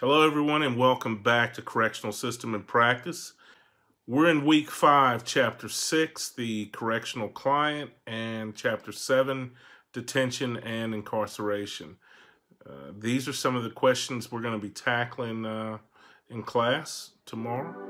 Hello, everyone, and welcome back to Correctional System in Practice. We're in week five, chapter six, the correctional client, and chapter seven, detention and incarceration. Uh, these are some of the questions we're going to be tackling uh, in class tomorrow.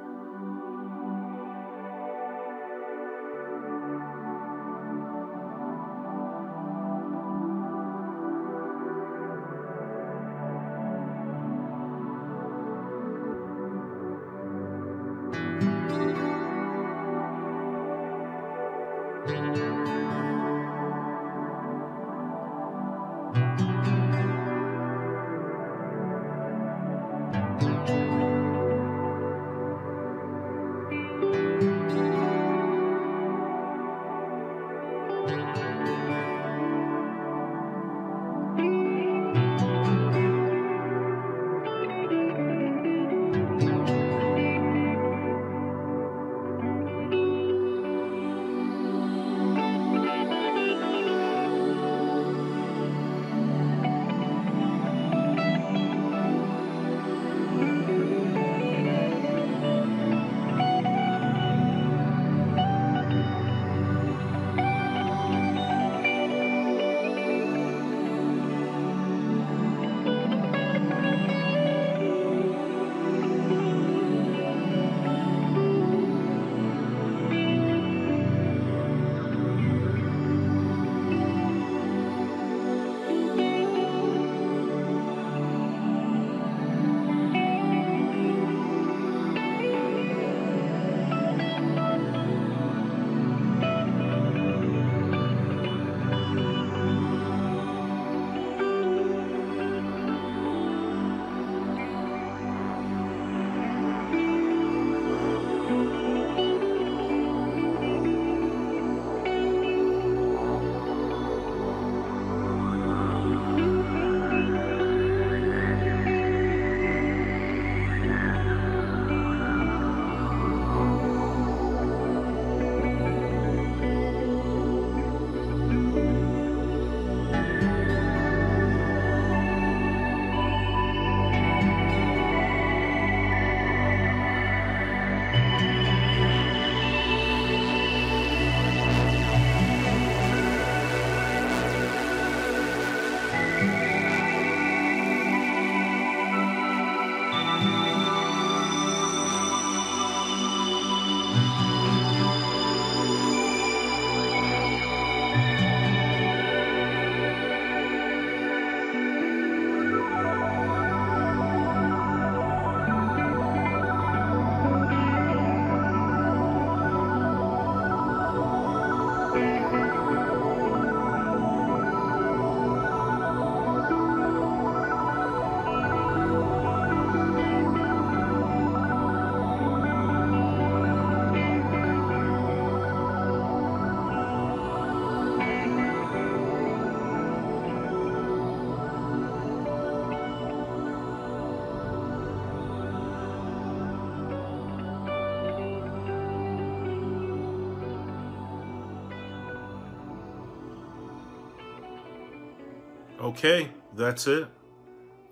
Okay, that's it.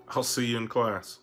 I'll see you in class.